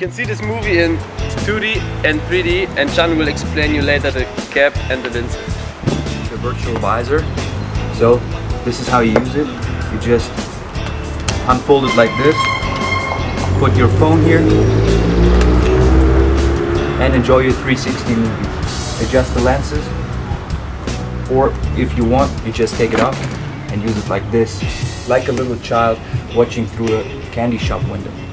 can see this movie in 2D and 3D and John will explain you later the cap and the lenses. The Virtual Vizor. So this is how you use it. You just unfold it like this. Put your phone here and enjoy your 360 movie. Adjust the lenses or if you want you just take it off and use it like this like a little child watching through a candy shop window.